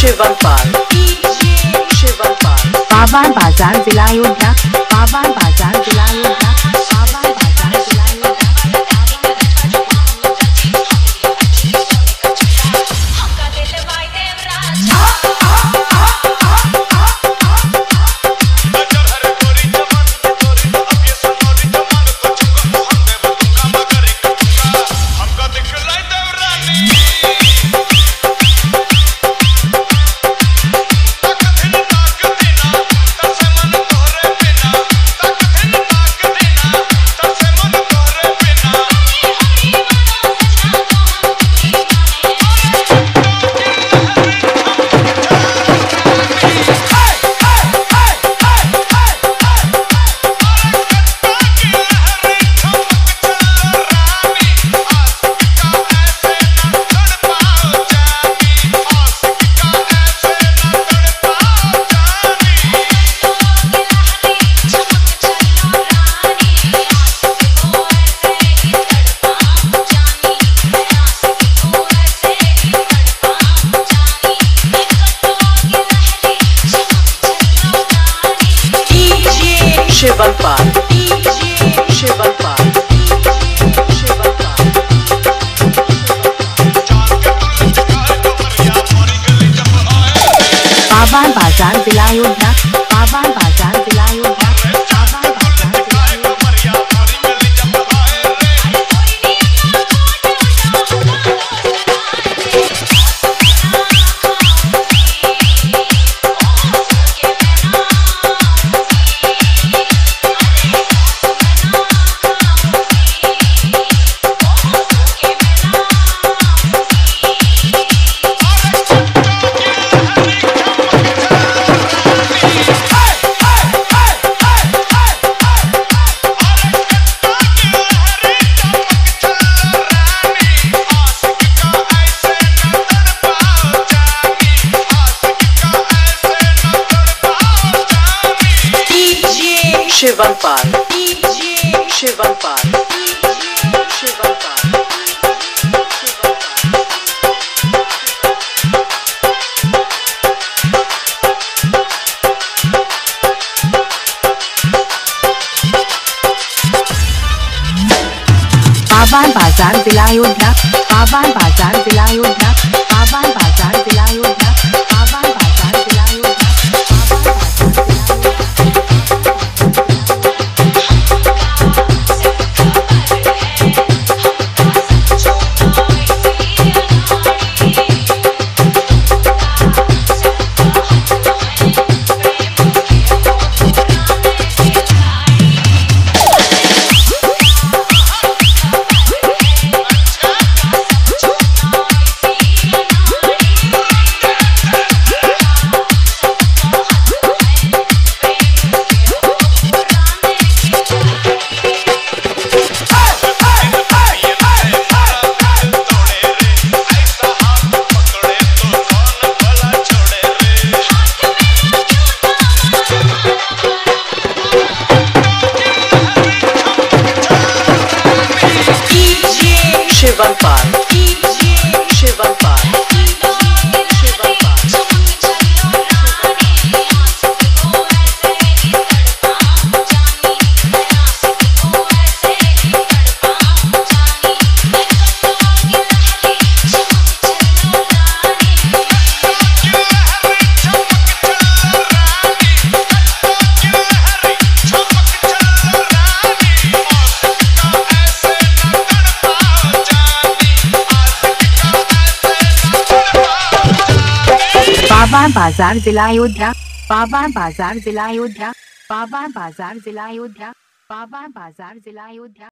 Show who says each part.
Speaker 1: शिवनपाल park
Speaker 2: बाबा बाज़ार जिला अयोध्या बाज़ार जिला
Speaker 1: शिवनपाल शिवनपाल शिवनपाल
Speaker 2: पावा बाज़ार जिला अयोध्या पावा बाज़ार जिला अयोध्या
Speaker 1: शिवनपाल
Speaker 2: पावा बाज़ार जिला अयोध्या, बाबा बाज़ार जिला अयोध्या, बाबा बाज़ार जिला अयोध्या, बाबा बाज़ार जिला अयोध्या।